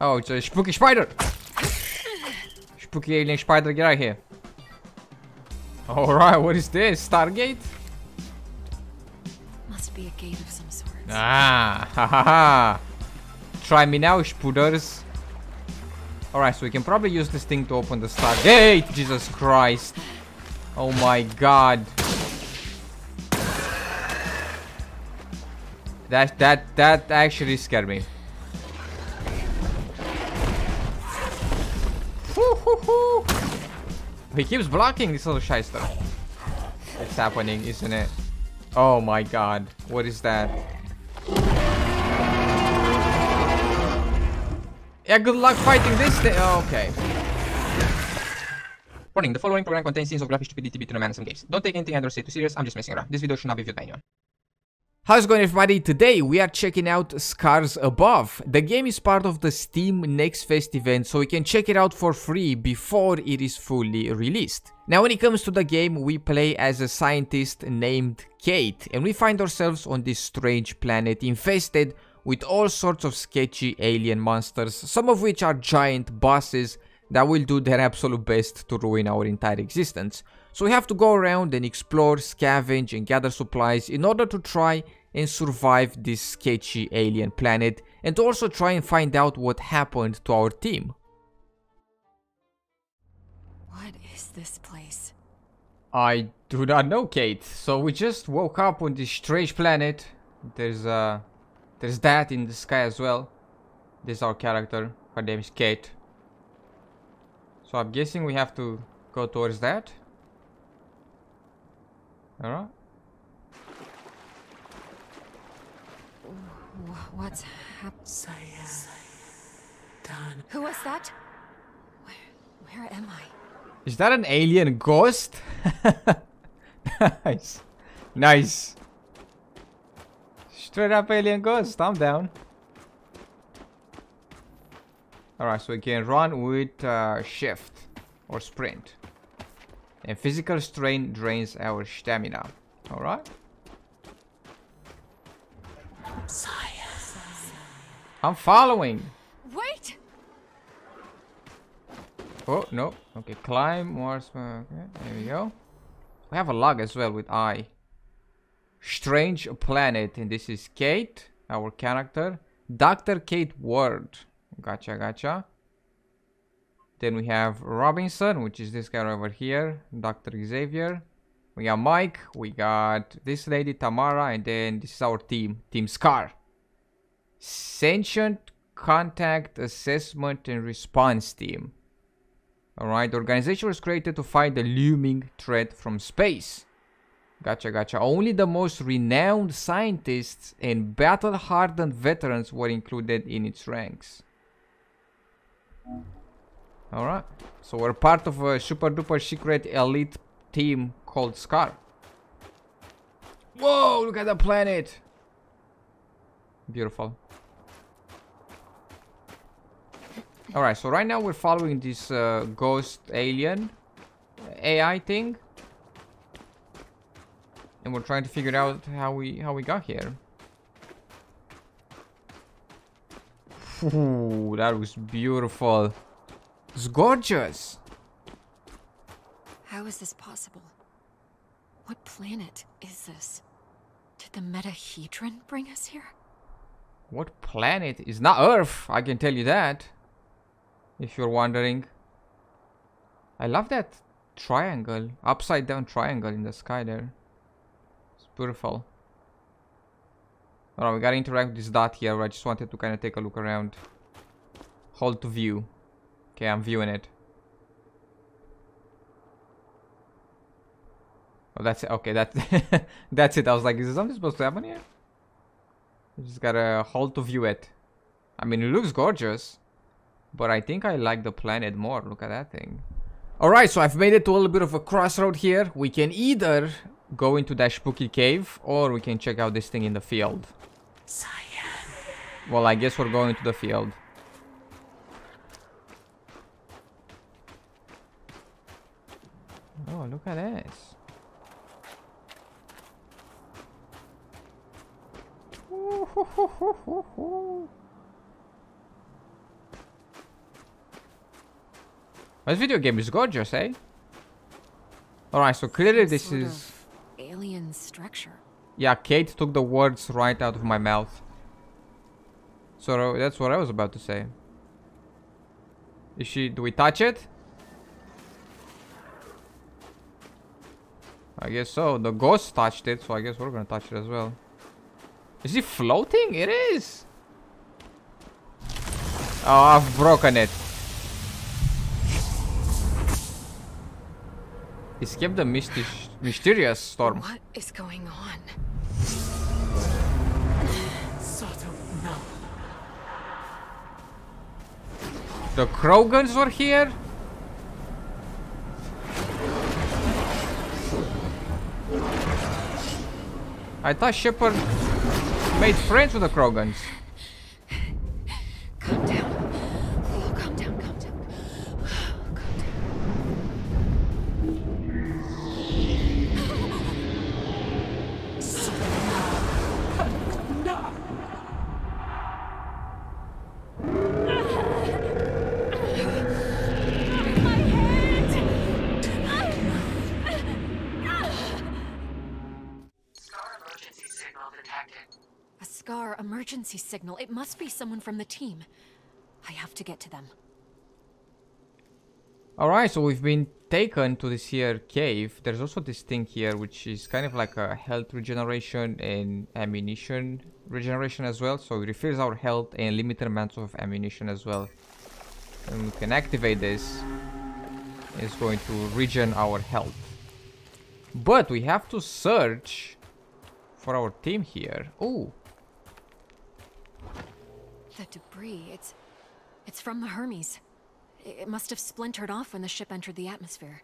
Oh, it's a spooky spider! Spooky alien spider, get out here. Alright, what is this? Stargate? Must be a gate of some sort. Ah, ha ha ha. Try me now, spooders. Alright, so we can probably use this thing to open the Stargate. Jesus Christ. Oh my god. That, that, that actually scared me. He keeps blocking this little shyster. It's happening, isn't it? Oh my god. What is that? Yeah, good luck fighting this thing. Oh, okay. Warning, the following program contains scenes of graphic stupidity between a man and some games. Don't take anything either say too serious, I'm just messing around. This video should not be viewed by anyone. How's it going everybody? Today we are checking out Scars Above. The game is part of the Steam Next Fest event so we can check it out for free before it is fully released. Now when it comes to the game we play as a scientist named Kate and we find ourselves on this strange planet infested with all sorts of sketchy alien monsters, some of which are giant bosses that will do their absolute best to ruin our entire existence. So we have to go around and explore, scavenge and gather supplies in order to try and survive this sketchy alien planet and also try and find out what happened to our team. What is this place? I do not know, Kate. So we just woke up on this strange planet. There's uh, there's that in the sky as well. This is our character. Her name is Kate. So I'm guessing we have to go towards that. Alright. What's happened? Who was that? Where, where am I? Is that an alien ghost? nice. Nice. Straight up alien ghost. I'm down. Alright, so we can run with uh, shift or sprint. And physical strain drains our stamina. Alright. I'm following. Wait! Oh, no. Okay, climb more. Okay, there we go. We have a log as well with I. Strange planet, and this is Kate, our character. Dr. Kate Ward. Gotcha, gotcha. Then we have Robinson, which is this guy over here. Dr. Xavier. We got Mike. We got this lady, Tamara. And then this is our team, Team Scar. Sentient Contact Assessment and Response Team. Alright, the organization was created to fight the looming threat from space. Gotcha, gotcha. Only the most renowned scientists and battle-hardened veterans were included in its ranks. Alright, so we're part of a super duper secret elite team called SCAR. Whoa, look at the planet! Beautiful. Alright, so right now we're following this uh, ghost alien AI thing. And we're trying to figure out how we how we got here. Ooh, that was beautiful. It's gorgeous. How is this possible? What planet is this? Did the Metahedron bring us here? What planet is not Earth? I can tell you that. If you're wondering. I love that triangle, upside down triangle in the sky there. It's beautiful. Alright, we gotta interact with this dot here. I just wanted to kind of take a look around. Hold to view. Okay, I'm viewing it. Oh, that's it. Okay, that's that's it. I was like, is something supposed to happen here? You just gotta hold to view it. I mean, it looks gorgeous. But I think I like the planet more. Look at that thing. Alright, so I've made it to a little bit of a crossroad here. We can either go into that spooky cave or we can check out this thing in the field. Well, I guess we're going to the field. Look at this. This video game is gorgeous, eh? Alright, so clearly Some this sort is... alien structure. Yeah, Kate took the words right out of my mouth. So that's what I was about to say. Is she... Do we touch it? I guess so. The ghost touched it, so I guess we're gonna touch it as well. Is it floating? It is! Oh, I've broken it. Escape the mysti mysterious storm. What is going on? The Krogans were here? I thought Shepard made friends with the Krogans. Calm down. Emergency signal. It must be someone from the team. I have to get to them. Alright, so we've been taken to this here cave. There's also this thing here which is kind of like a health regeneration and ammunition regeneration as well. So it refills our health and limited amounts of ammunition as well. And we can activate this. It's going to regen our health. But we have to search for our team here. Oh, The debris, it's... It's from the Hermes. It must have splintered off when the ship entered the atmosphere.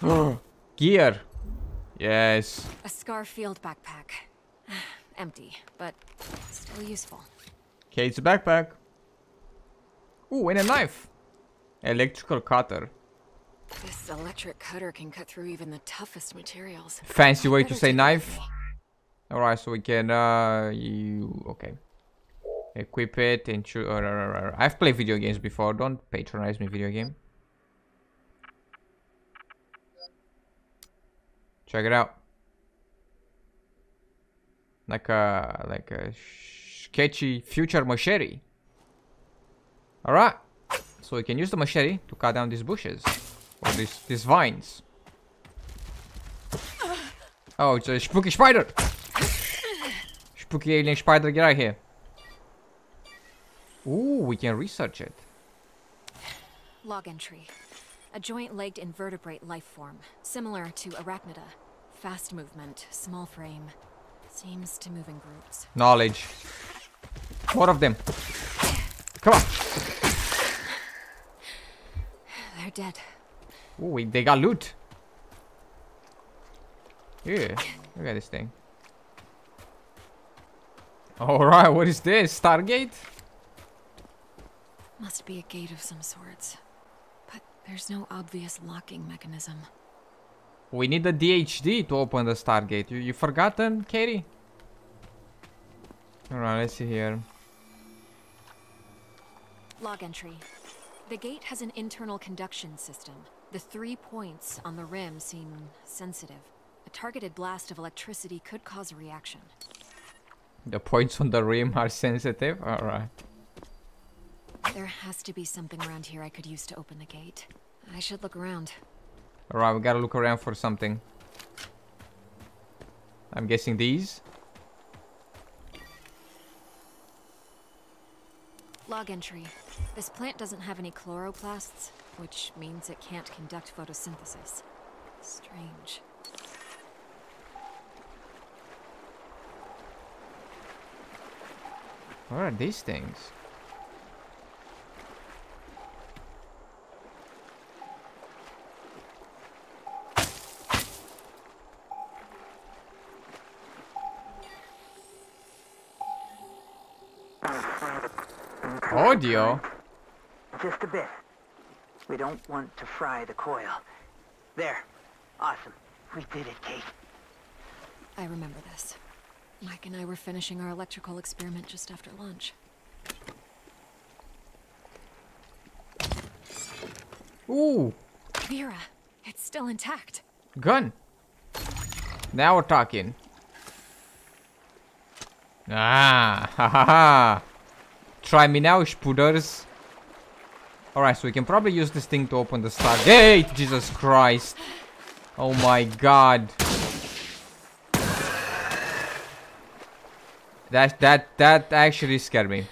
Oh, gear. Yes. A Scar field backpack. Empty, but still useful. Okay, it's a backpack. Ooh, and a knife. Electrical cutter. This electric cutter can cut through even the toughest materials. Fancy way to say knife. me. Alright, so we can, uh, you, okay. Equip it and choose, uh, uh, uh, uh, I've played video games before, don't patronize me video game. Check it out. Like a, like a sketchy future machete. Alright, so we can use the machete to cut down these bushes. Or these, these vines. Oh, it's a spooky spider! Spooky alien spider, get out here. Ooh, uh, we can research it. Log entry. A joint-legged invertebrate life form, similar to arachnida. Fast movement, small frame. Seems to move in groups. Knowledge. More of them. Come on. They're dead. Ooh, they got loot. Yeah, look at this thing. Alright, what is this? Stargate? Must be a gate of some sorts. But there's no obvious locking mechanism. We need a DHD to open the Stargate. You, you forgotten, Katie? Alright, let's see here. Log entry. The gate has an internal conduction system. The three points on the rim seem sensitive. A targeted blast of electricity could cause a reaction. The points on the rim are sensitive. Alright. There has to be something around here I could use to open the gate. I should look around. Alright, we gotta look around for something. I'm guessing these. Log entry. This plant doesn't have any chloroplasts, which means it can't conduct photosynthesis. Strange. What are these things? Audio? Just a bit. We don't want to fry the coil. There. Awesome. We did it, Kate. I remember this. Mike and I were finishing our electrical experiment just after lunch. Ooh. Vera, it's still intact. Gun. Now we're talking. Ah, ha ha ha. Try me now, spuders. Alright, so we can probably use this thing to open the Stargate. Jesus Christ. Oh my god. That, that, that actually scared me.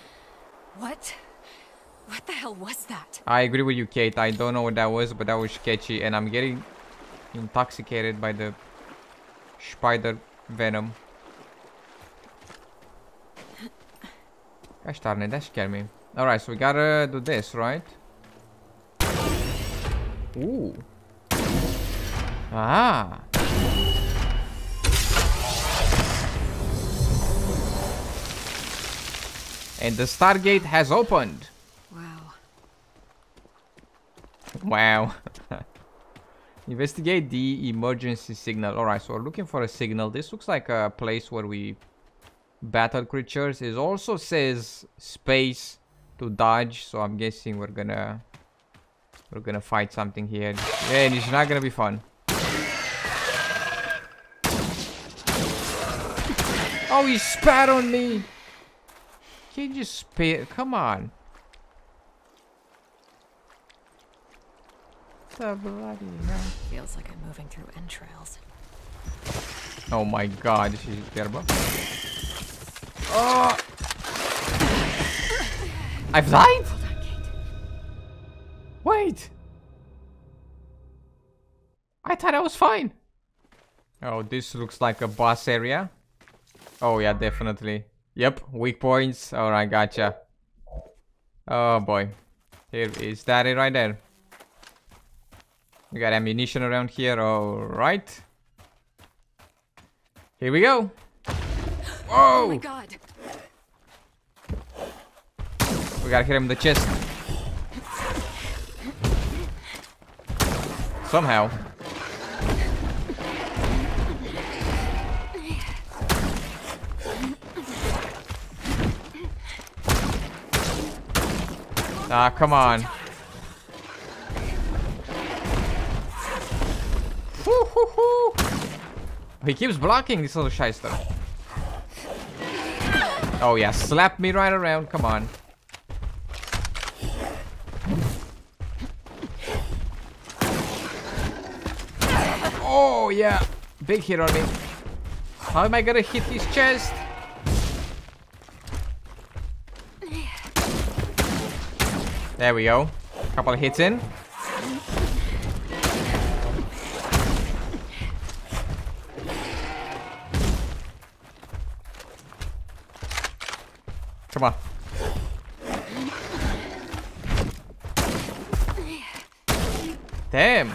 What? What the hell was that? I agree with you, Kate. I don't know what that was, but that was sketchy, and I'm getting intoxicated by the spider venom. Gosh darn it, that scared me. Alright, so we gotta do this, right? Ooh. Ah. And the Stargate has opened. Wow. Wow. Investigate the emergency signal. Alright, so we're looking for a signal. This looks like a place where we battle creatures. It also says space to dodge, so I'm guessing we're gonna we're gonna fight something here. And it's not gonna be fun. Oh, he spat on me! Can you just spit? Come on. The bloody hell. Feels like I'm moving through entrails. Oh my god, this is terrible. Oh! I've died? Hold on, Kate. Wait! I thought I was fine. Oh, this looks like a boss area. Oh yeah, definitely. Yep, weak points. Alright, gotcha. Oh boy. Here is that it right there. We got ammunition around here, alright. Here we go. Oh my god. We gotta hit him in the chest. Somehow. Ah, come on. Woo, hoo, hoo. He keeps blocking this little shyster. Oh yeah, slap me right around. Come on. Oh yeah, big hit on me. How am I gonna hit his chest? There we go. Couple of hits in. Come on. Damn.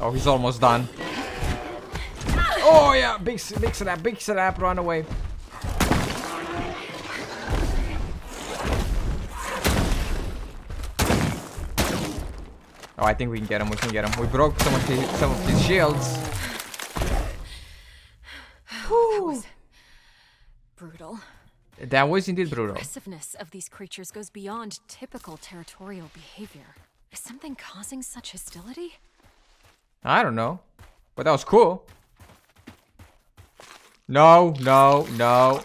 Oh, he's almost done. Oh yeah, big, big slap, big slap, run away. Oh, I think we can get him. We can get him. We broke some of his, some of his shields. That was brutal. That was indeed brutal. Aggressiveness of these creatures goes beyond typical territorial behavior. Is something causing such hostility? I don't know, but that was cool. No, no, no.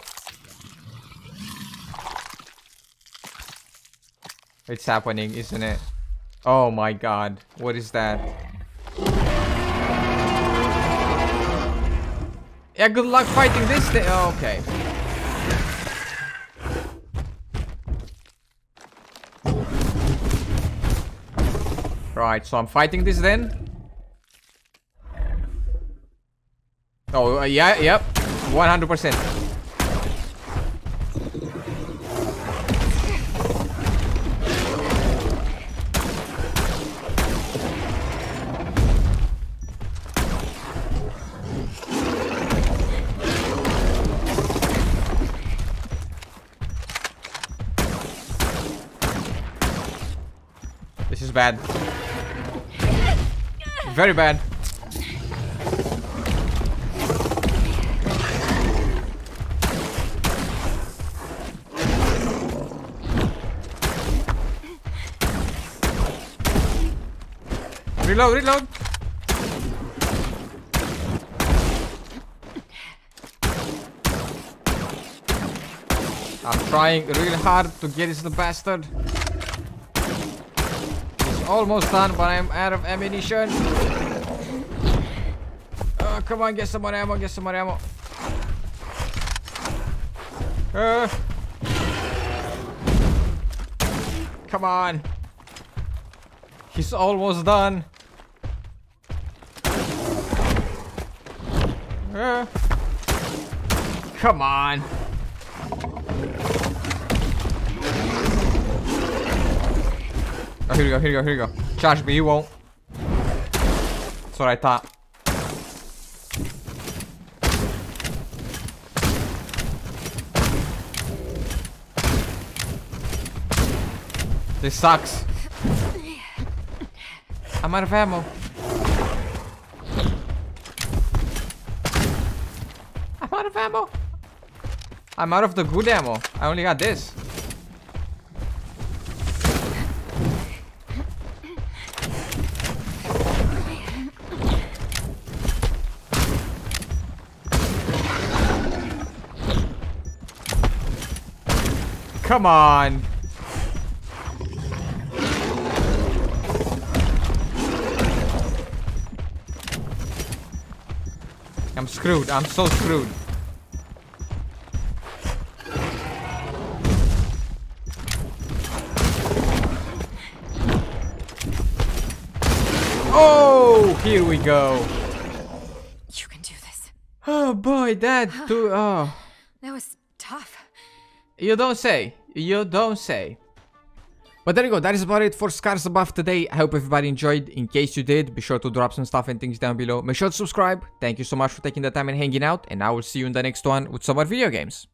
It's happening, isn't it? Oh my god. What is that? Yeah, good luck fighting this thing. Oh, okay. Right, so I'm fighting this then. Oh, uh, yeah, yep. 100%. bad. Very bad. Reload, reload. I'm trying really hard to get this the bastard. Almost done, but I'm out of ammunition. Oh, come on, get some more ammo, get some more ammo. Uh. Come on. He's almost done. Uh. Come on. Oh, here we go, here we go, here we go. Charge me, you won't. That's what I thought. This sucks. I'm out of ammo. I'm out of ammo. I'm out of the good ammo. I only got this. Come on. I'm screwed. I'm so screwed. Oh, here we go. You can do this. Oh boy, that too. Oh, That was tough. you don't say. You don't say. But there you go, that is about it for Scars Above today. I hope everybody enjoyed. In case you did, be sure to drop some stuff and things down below. Make sure to subscribe. Thank you so much for taking the time and hanging out, and I will see you in the next one with some more video games.